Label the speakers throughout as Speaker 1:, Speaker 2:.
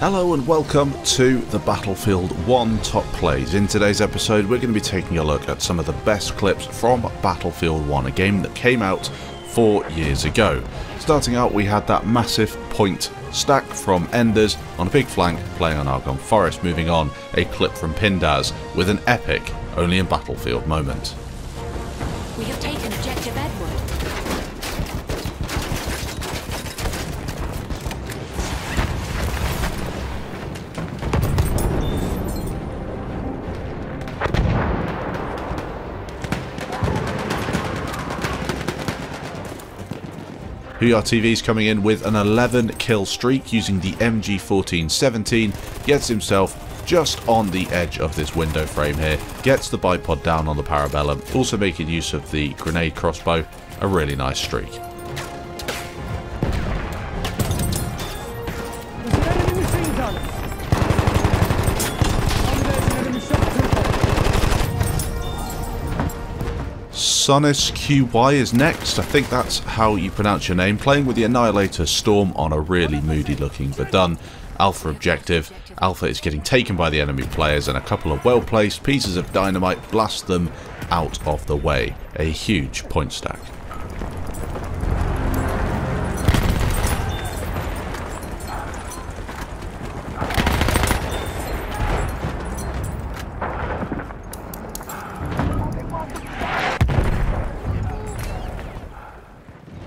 Speaker 1: Hello and welcome to the Battlefield 1 Top Plays. In today's episode we're going to be taking a look at some of the best clips from Battlefield 1, a game that came out four years ago. Starting out we had that massive point stack from Enders on a big flank playing on Argonne Forest. Moving on, a clip from Pindazz with an epic, only in Battlefield moment.
Speaker 2: We have taken objective Edward.
Speaker 1: HuyaTV's coming in with an 11 kill streak using the MG1417, gets himself just on the edge of this window frame here, gets the bipod down on the Parabellum, also making use of the grenade crossbow, a really nice streak. Son1ceQY is next, I think that's how you pronounce your name, playing with the Annihilator Storm on a really moody looking Verdun. Alpha objective, Alpha is getting taken by the enemy players and a couple of well placed pieces of dynamite blast them out of the way. A huge point stack.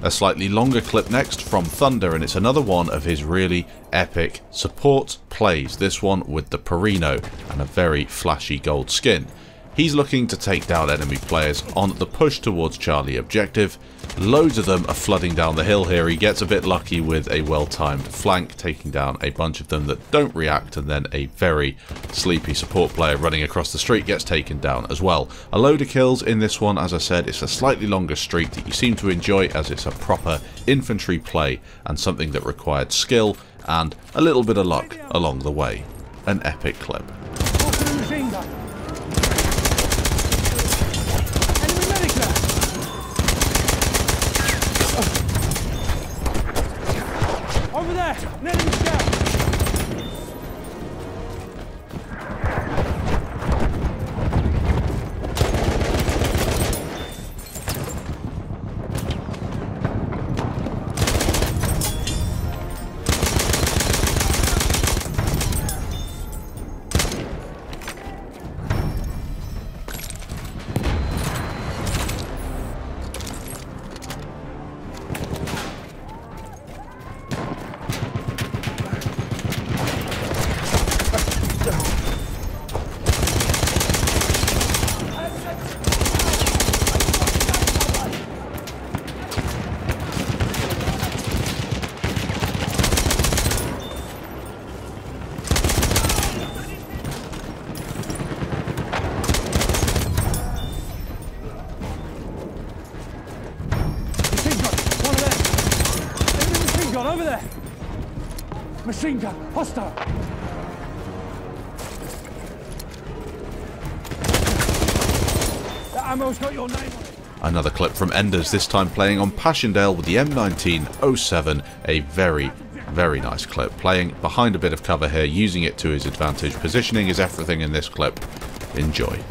Speaker 1: A slightly longer clip next from Thunder, and it's another one of his really epic support plays. This one with the Perino and a very flashy gold skin. He's looking to take down enemy players on the push towards Charlie objective. Loads of them are flooding down the hill here. He gets a bit lucky with a well-timed flank, taking down a bunch of them that don't react, and then a very sleepy support player running across the street gets taken down as well. A load of kills in this one, as I said, it's a slightly longer streak that you seem to enjoy as it's a proper infantry play and something that required skill and a little bit of luck along the way. An epic clip.
Speaker 3: Machine gun! Hostile! That ammo's got your name on it!
Speaker 1: Another clip from Enders, this time playing on Passchendaele with the M1907, a very, very nice clip. Playing behind a bit of cover here, using it to his advantage. Positioning is everything in this clip. Enjoy.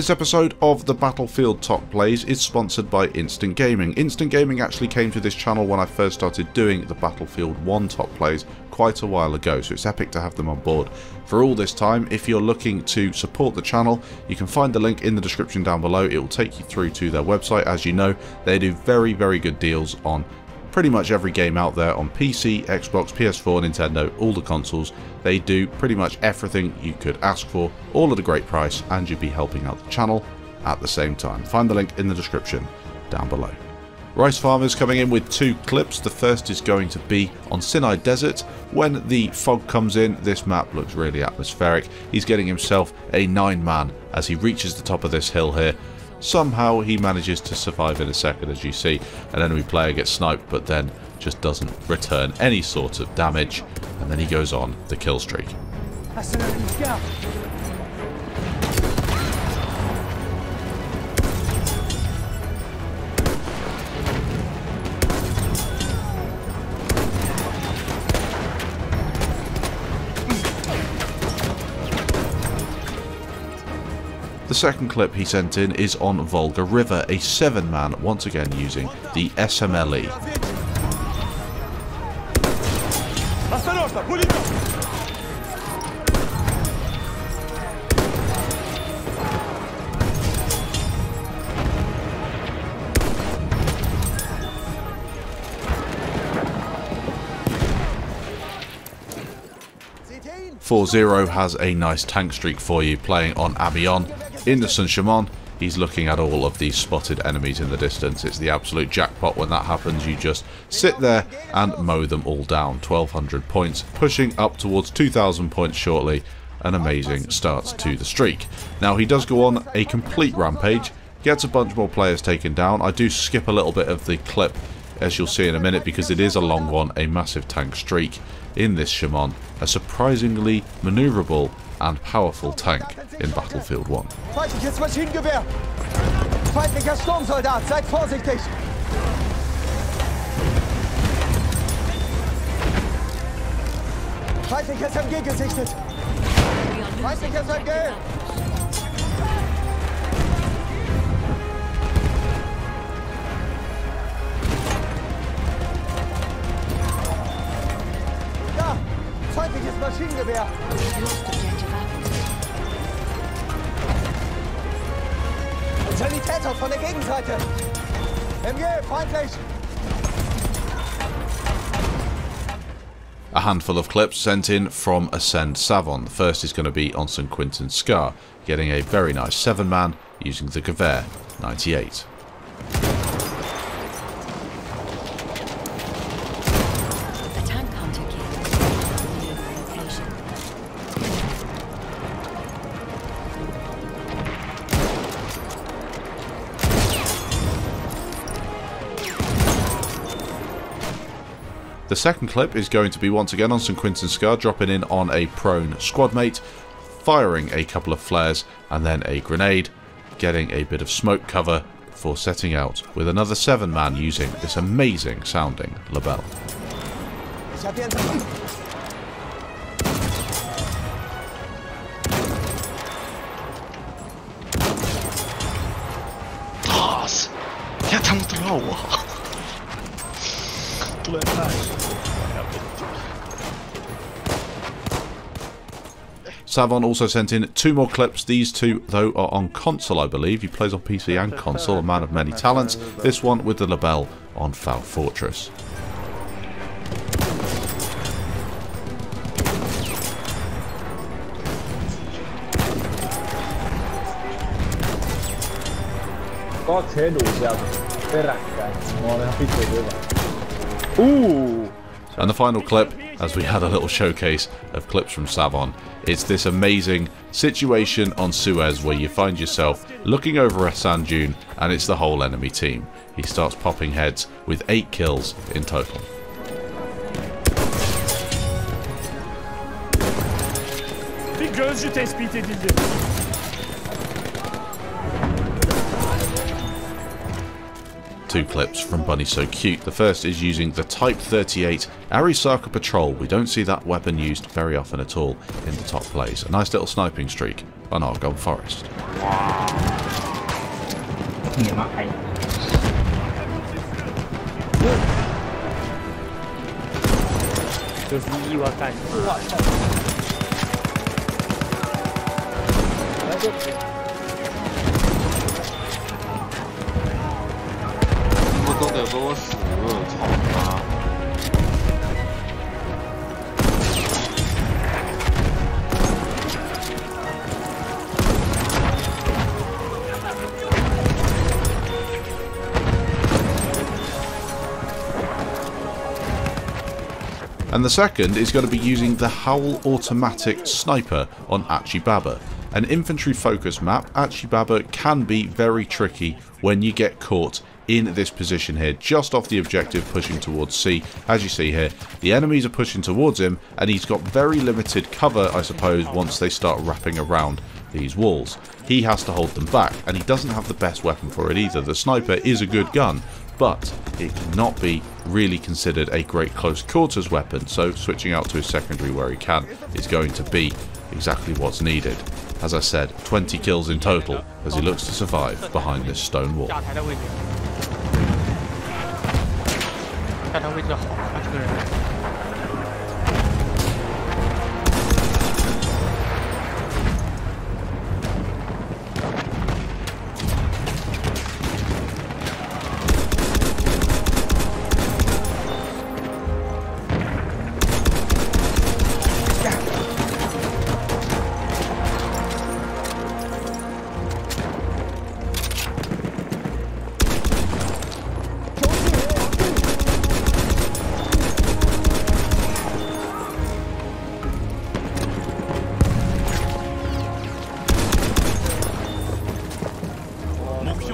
Speaker 1: This episode of the Battlefield Top Plays is sponsored by Instant Gaming. Instant Gaming actually came to this channel when I first started doing the Battlefield 1 Top Plays quite a while ago, so it's epic to have them on board. For all this time, if you're looking to support the channel, you can find the link in the description down below. It will take you through to their website. As you know, they do very, very good deals on pretty much every game out there on PC, Xbox, PS4, Nintendo, all the consoles. They do pretty much everything you could ask for, all at a great price, and you'd be helping out the channel at the same time. Find the link in the description down below. RiceFarmer's coming in with two clips. The first is going to be on Sinai Desert. When the fog comes in, this map looks really atmospheric. He's getting himself a 9-man as he reaches the top of this hill here. Somehow he manages to survive in a second as you see. An enemy player gets sniped but then just doesn't return any sort of damage. And then he goes on the kill streak. second clip he sent in is on Volga River, a seven man, once again using the SMLE. FourZero has a nice tank streak for you playing on Albion in the Saint-Chamond, he's looking at all of these spotted enemies in the distance. It's the absolute jackpot when that happens. You just sit there and mow them all down. 1200 points, pushing up towards 2000 points shortly. An amazing start to the streak. Now he does go on a complete rampage, gets a bunch more players taken down. I do skip a little bit of the clip as you'll see in a minute because it is a long one, a massive tank streak in this Chamond, a surprisingly manoeuvrable and powerful tank in Battlefield 1.
Speaker 4: Feindliches Maschinengewehr! Feindlicher Sturmsoldat, seid vorsichtig! Feindliches MG gesichtet! Feindliches MG! Feindliches Maschinengewehr! Sanitäter von der Gegenseite! MG, feindlich!
Speaker 1: A handful of clips sent in from Ascend Savon. The first is going to be on St Quentin Scar, getting a very nice 7-man using the Gewehr 98. The second clip is going to be once again on St Quentin Scar, dropping in on a prone squad mate, firing a couple of flares and then a grenade, getting a bit of smoke cover before setting out with another 7-man using this amazing sounding
Speaker 5: Lebel. Ja tam
Speaker 1: Savon also sent in two more clips. These two, though, are on console, I believe. He plays on PC and console, a man of many talents. This one with the Lebel on Fao Fortress.
Speaker 6: Kaksi eduisia peräkkäin. Mä oon ihan vittu hyvä. Ooh!
Speaker 1: And the final clip, as we had a little showcase of clips from Savon, it's this amazing situation on Suez where you find yourself looking over a sand dune and it's the whole enemy team. He starts popping heads with 8 kills in total.
Speaker 3: Bir gözcü tespit
Speaker 1: Two clips from Bunnysocute. The first is using the Type 38 Arisaka Patrol. We don't see that weapon used very often at all in the top plays. A nice little sniping streak on Argonne Forest. And the second is going to be using the Howell Automatic Sniper on Achibaba. An infantry focused map, Achibaba can be very tricky when you get caught in this position here, just off the objective pushing towards C. As you see here, the enemies are pushing towards him and he's got very limited cover, I suppose, once they start wrapping around these walls. He has to hold them back and he doesn't have the best weapon for it either. The sniper is a good gun, but it cannot be really considered a great close quarters weapon, so switching out to his secondary where he can is going to be exactly what's needed. As I said, 20 kills in total as he looks to survive behind this stone wall.
Speaker 7: 但他位置好他这个人。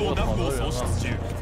Speaker 3: 動弾を喪失中。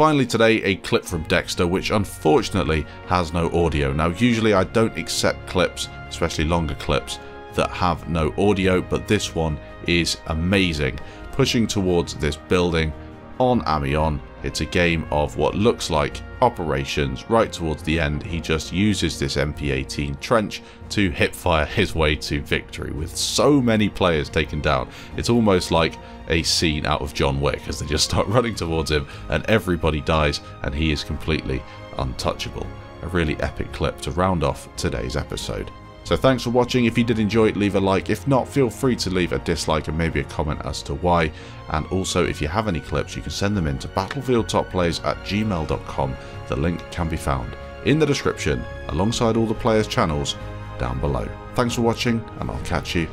Speaker 1: Finally today, a clip from Dexter, which unfortunately has no audio. Now, usually I don't accept clips, especially longer clips, that have no audio, but this one is amazing. Pushing towards this building on Amiens, it's a game of what looks like operations. Right towards the end, he just uses this MP18 trench to hipfire his way to victory. With so many players taken down, it's almost like a scene out of John Wick as they just start running towards him and everybody dies and he is completely untouchable. A really epic clip to round off today's episode. So thanks for watching. If you did enjoy it, leave a like. If not, feel free to leave a dislike and maybe a comment as to why. And also, if you have any clips, you can send them in to battlefieldtopplays at gmail.com. The link can be found in the description alongside all the players' channels down below. Thanks for watching, and I'll catch you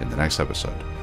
Speaker 1: in the next episode.